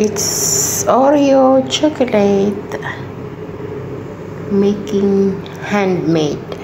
it's Oreo chocolate making handmade.